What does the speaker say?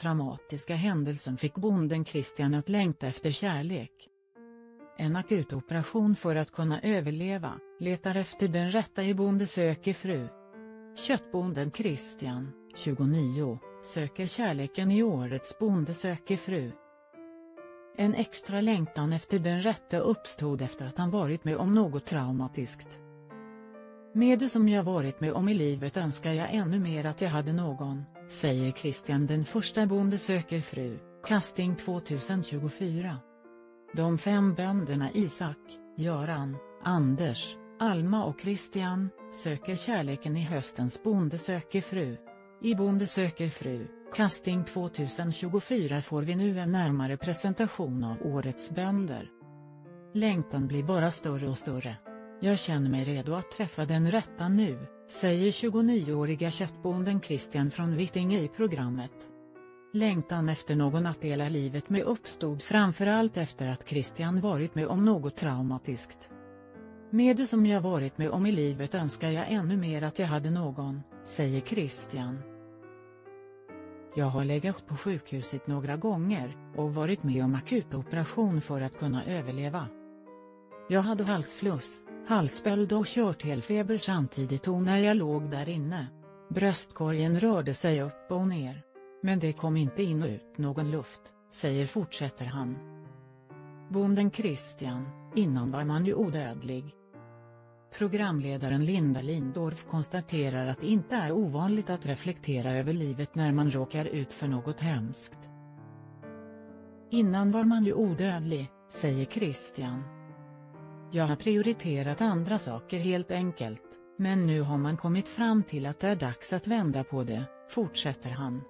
Traumatiska händelsen fick bonden Christian att längta efter kärlek. En akut operation för att kunna överleva, letar efter den rätta i Bonde söker fru. Köttbonden Christian, 29, söker kärleken i årets Bonde söker fru. En extra längtan efter den rätta uppstod efter att han varit med om något traumatiskt. Med det som jag varit med om i livet önskar jag ännu mer att jag hade någon, säger Christian den första Bonde söker fru, casting 2024. De fem bönderna Isak, Göran, Anders, Alma och Christian, söker kärleken i höstens Bonde söker fru. I Bonde söker fru, casting 2024 får vi nu en närmare presentation av årets bönder. Längtan blir bara större och större. Jag känner mig redo att träffa den rätta nu, säger 29-åriga köttbonden Christian från Vittinge i programmet. Längtan efter någon att dela livet med uppstod framförallt efter att Christian varit med om något traumatiskt. Med det som jag varit med om i livet önskar jag ännu mer att jag hade någon, säger Christian. Jag har legat på sjukhuset några gånger, och varit med om akut operation för att kunna överleva. Jag hade halsfluss, halsböld och körtelfeber samtidigt och när jag låg där inne. Bröstkorgen rörde sig upp och ner. Men det kom inte in och ut någon luft, säger fortsätter han. Bonden Christian, innan var man ju odödlig. Programledaren Linda Lindorff konstaterar att det inte är ovanligt att reflektera över livet när man råkar ut för något hemskt. Innan var man ju odödlig, säger Christian. Jag har prioriterat andra saker helt enkelt, men nu har man kommit fram till att det är dags att vända på det, fortsätter han.